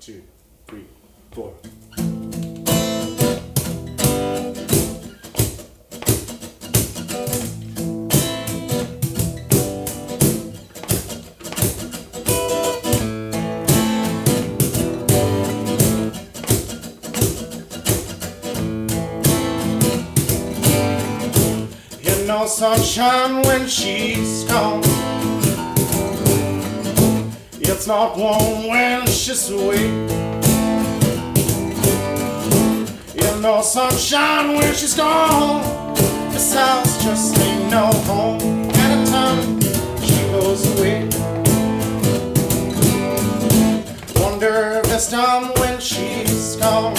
two, three, four. You know sunshine when she's gone. It's not warm when she's away. You know sunshine when she's gone. This house just ain't no home. At a time she goes away. Wonder if it's time when she's gone.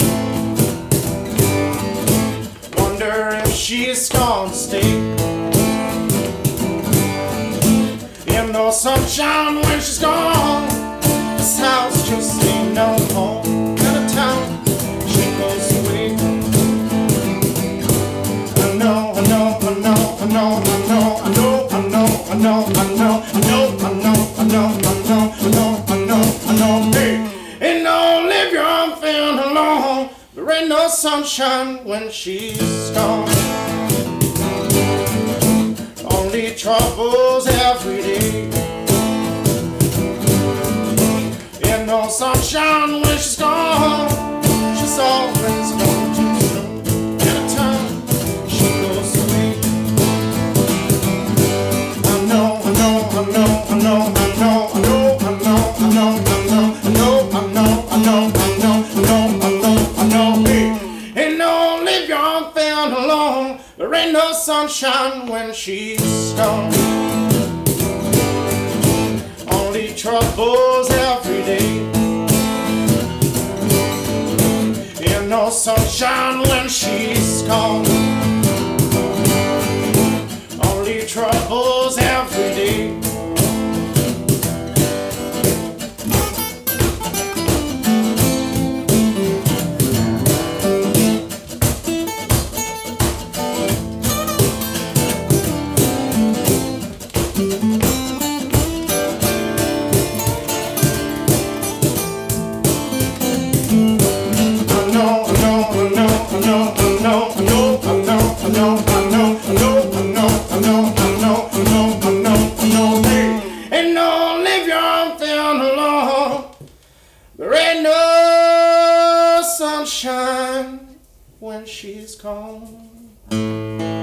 Wonder if she's gonna stay. In no sunshine when she's gone. Sunshine when she's gone. Only troubles every day. Ain't no sunshine when she's gone. Fan alone. There ain't no sunshine when she's gone. Only troubles every day. Ain't no sunshine when she's gone. Only troubles when she's gone.